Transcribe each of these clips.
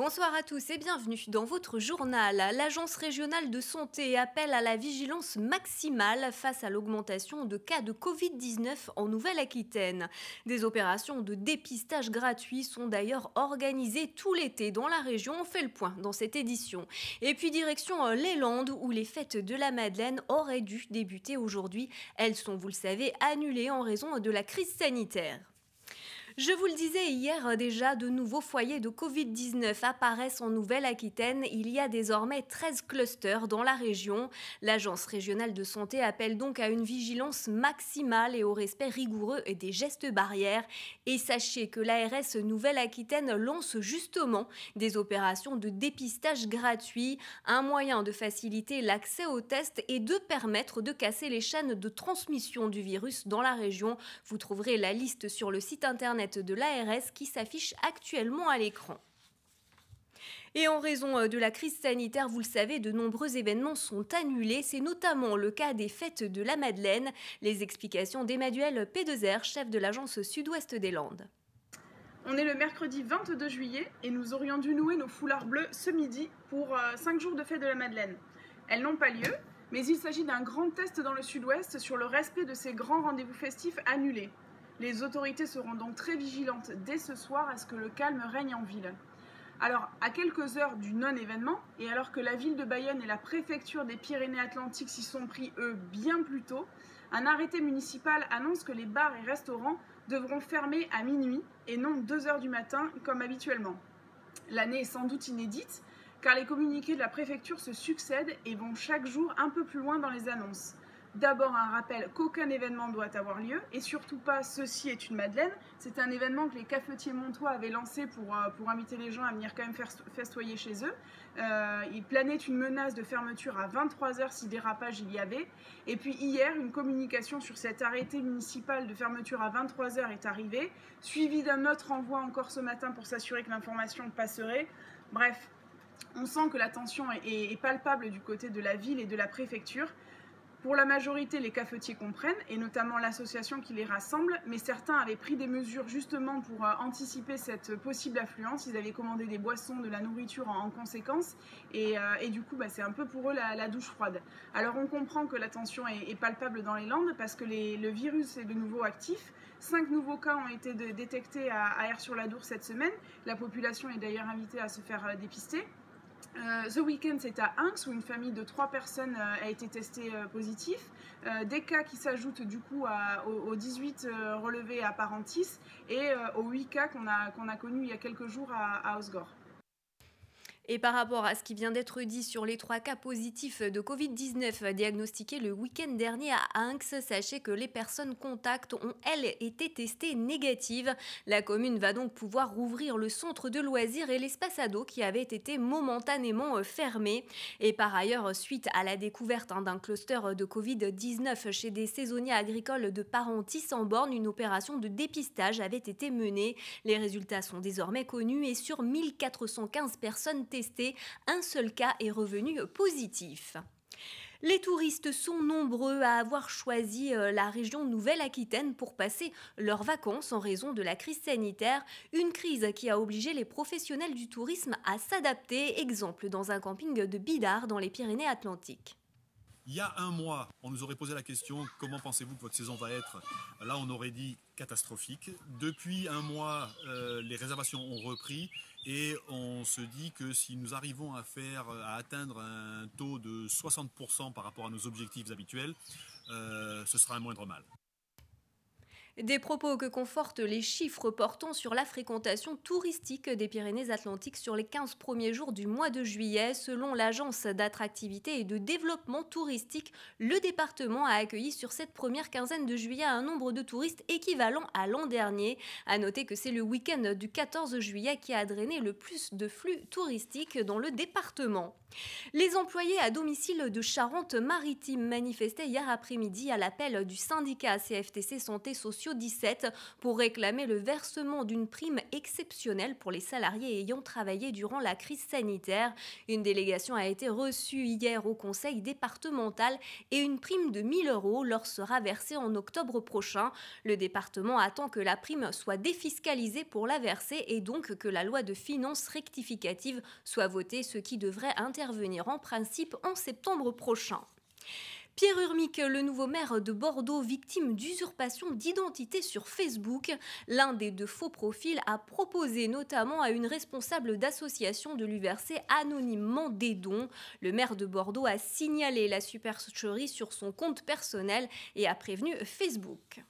Bonsoir à tous et bienvenue dans votre journal. L'Agence régionale de santé appelle à la vigilance maximale face à l'augmentation de cas de Covid-19 en Nouvelle-Aquitaine. Des opérations de dépistage gratuits sont d'ailleurs organisées tout l'été dans la région. On fait le point dans cette édition. Et puis direction les Landes où les fêtes de la Madeleine auraient dû débuter aujourd'hui. Elles sont, vous le savez, annulées en raison de la crise sanitaire. Je vous le disais hier euh, déjà, de nouveaux foyers de Covid-19 apparaissent en Nouvelle-Aquitaine. Il y a désormais 13 clusters dans la région. L'Agence régionale de santé appelle donc à une vigilance maximale et au respect rigoureux des gestes barrières. Et sachez que l'ARS Nouvelle-Aquitaine lance justement des opérations de dépistage gratuit, un moyen de faciliter l'accès aux tests et de permettre de casser les chaînes de transmission du virus dans la région. Vous trouverez la liste sur le site internet de l'ARS qui s'affiche actuellement à l'écran. Et en raison euh, de la crise sanitaire, vous le savez, de nombreux événements sont annulés. C'est notamment le cas des fêtes de la Madeleine. Les explications d'Emmanuel P2R, chef de l'agence Sud-Ouest des Landes. On est le mercredi 22 juillet et nous aurions dû nouer nos foulards bleus ce midi pour 5 euh, jours de fête de la Madeleine. Elles n'ont pas lieu, mais il s'agit d'un grand test dans le Sud-Ouest sur le respect de ces grands rendez-vous festifs annulés. Les autorités seront donc très vigilantes dès ce soir à ce que le calme règne en ville. Alors, à quelques heures du non-événement, et alors que la ville de Bayonne et la préfecture des Pyrénées-Atlantiques s'y sont pris, eux, bien plus tôt, un arrêté municipal annonce que les bars et restaurants devront fermer à minuit et non 2 heures du matin comme habituellement. L'année est sans doute inédite, car les communiqués de la préfecture se succèdent et vont chaque jour un peu plus loin dans les annonces. D'abord un rappel qu'aucun événement doit avoir lieu et surtout pas ceci est une Madeleine. C'est un événement que les cafetiers montois avaient lancé pour, euh, pour inviter les gens à venir quand même festoyer chez eux. Euh, il planait une menace de fermeture à 23h si dérapage il y avait. Et puis hier, une communication sur cet arrêté municipal de fermeture à 23h est arrivée, suivi d'un autre envoi encore ce matin pour s'assurer que l'information passerait. Bref, on sent que la tension est palpable du côté de la ville et de la préfecture. Pour la majorité, les cafetiers comprennent, et notamment l'association qui les rassemble, mais certains avaient pris des mesures justement pour euh, anticiper cette possible affluence. Ils avaient commandé des boissons, de la nourriture en, conséquence, et, euh, du coup, bah, c'est un peu pour eux la, douche froide. Alors on comprend que la tension est, palpable dans les Landes parce que le virus est de nouveau actif. Cinq nouveaux cas ont été détectés à, à Air-sur-la-Dour cette semaine. La population est d'ailleurs invitée à se faire euh, dépister. Euh, The Weeknd, c'est à Inks où une famille de trois personnes euh, a été testée euh, positif. des cas qui s'ajoutent du coup aux, 18 relevés à Parentis et aux 8 cas qu'on a, qu'on a connus il y a quelques jours à, à Osgore. Et par rapport à ce qui vient d'être dit sur les trois cas positifs de Covid-19 diagnostiqués le week-end dernier à Inx, sachez que les personnes contacts ont, elles, été testées négatives. La commune va donc pouvoir rouvrir le centre de loisirs et l'espace ado qui avait été momentanément fermé. Et par ailleurs, suite à la découverte hein, d'un cluster de Covid-19 chez des saisonniers agricoles de Parentis en borne, une opération de dépistage avait été menée. Les résultats sont désormais connus et sur 1415 personnes testées, un seul cas est revenu positif. Les touristes sont nombreux à avoir choisi euh, la région Nouvelle-Aquitaine pour passer leurs vacances en raison de la crise sanitaire, une crise qui a obligé les professionnels du tourisme à s'adapter, exemple dans un camping de Bidart dans les Pyrénées-Atlantiques. Il y a un mois, on nous aurait posé la question comment pensez-vous que votre saison va être? Là, on aurait dit catastrophique. Depuis un mois, euh, les réservations ont repris et on se dit que si nous arrivons à faire, à atteindre un taux de 60% par rapport à nos objectifs habituels, euh, ce sera un moindre mal. Des propos que confortent les chiffres portant sur la fréquentation touristique des Pyrénées-Atlantiques sur les 15 premiers jours du mois de juillet. Selon l'agence d'attractivité et de développement touristique, le département a accueilli sur cette première quinzaine de juillet un nombre de touristes équivalent à l'an dernier. À noter que c'est le week-end du 14 juillet qui a drainé le plus de flux touristiques dans le département. Les employés à domicile de Charente-Maritime manifestaient hier après-midi à l'appel du syndicat CFTC Santé Sociale sociaux 17 pour réclamer le versement d'une prime exceptionnelle pour les salariés ayant travaillé durant la crise sanitaire. Une délégation a été reçue hier au conseil départemental et une prime de 1000 euros leur sera versée en octobre prochain. Le département attend que la prime soit défiscalisée pour la verser et donc que la loi de finances rectificative soit votée, ce qui devrait intervenir en principe en septembre prochain. Pierre Urmic, le nouveau maire de Bordeaux, victime d'usurpation d'identité sur Facebook. L'un des deux faux profils a proposé notamment à une responsable d'association de lui verser anonymement des dons. Le maire de Bordeaux a signalé la supercherie sur son compte personnel et a prévenu Facebook.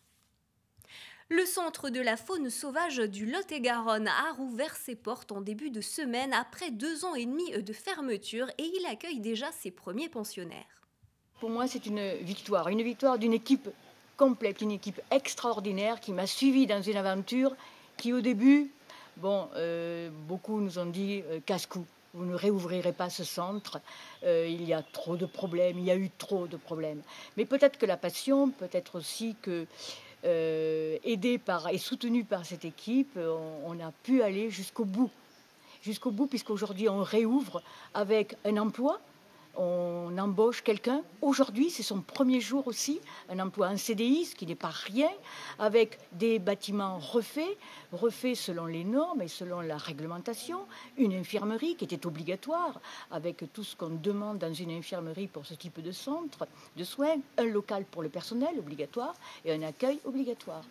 Le centre de la faune sauvage du Lot-et-Garonne a rouvert ses portes en début de semaine après deux ans et demi de fermeture et il accueille déjà ses premiers pensionnaires. Pour moi, c'est une victoire, une victoire d'une équipe complète, une équipe extraordinaire qui m'a suivi dans une aventure qui, au début, bon, euh, beaucoup nous ont dit euh, casse-cou. Vous ne réouvrirez pas ce centre. Euh, il y a trop de problèmes. Il y a eu trop de problèmes. Mais peut-être que la passion, peut-être aussi que aidé par et soutenu par cette équipe, on, on a pu aller jusqu'au bout, jusqu'au bout, puisqu'aujourd'hui on réouvre avec un emploi, on embauche quelqu'un. Aujourd'hui, c'est son premier jour aussi, un emploi en CDI, ce qui n'est pas rien, avec des bâtiments refaits, refaits selon les normes et selon la réglementation, une infirmerie qui était obligatoire, avec tout ce qu'on demande dans une infirmerie pour ce type de centre de soins, un local pour le personnel obligatoire et un accueil obligatoire.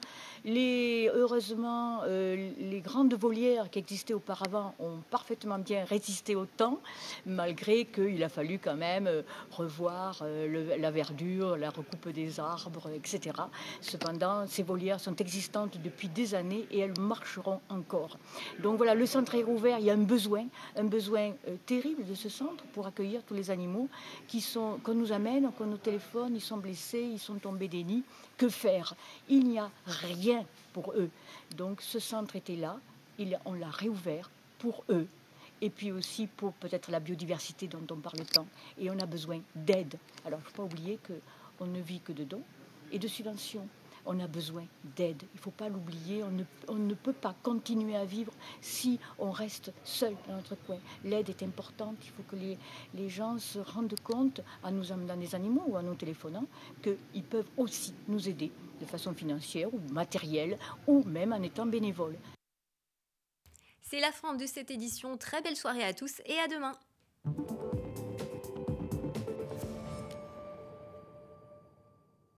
Les, heureusement, euh, les grandes volières qui existaient auparavant ont parfaitement bien résisté au temps, malgré qu'il a fallu quand même euh, revoir euh, la verdure, la recoupe des arbres, etc. Cependant, ces volières sont existantes depuis des années et elles marcheront encore. Donc voilà, le centre est rouvert, il y a un besoin, un besoin terrible de ce centre pour accueillir tous les animaux qui sont qu'on nous amène, qu'on nous téléphone, ils sont blessés, ils sont tombés des nids. Que faire? Il n'y a rien pour eux. Donc ce centre était là, on l'a réouvert pour eux et puis aussi pour peut-être la biodiversité dont on parle tant. Et on a besoin d'aide. Alors il ne faut pas oublier qu'on ne vit que de dons et de subventions. On a besoin d'aide. Il ne faut pas l'oublier. On ne, peut pas continuer à vivre si on reste seul dans notre coin. L'aide est importante. Il faut que les, les gens se rendent compte, en nous amenant des animaux ou en nous téléphonant, qu'ils peuvent aussi nous aider de façon financière ou matérielle, ou même en étant bénévole. C'est la fin de cette édition. Très belle soirée à tous et à demain.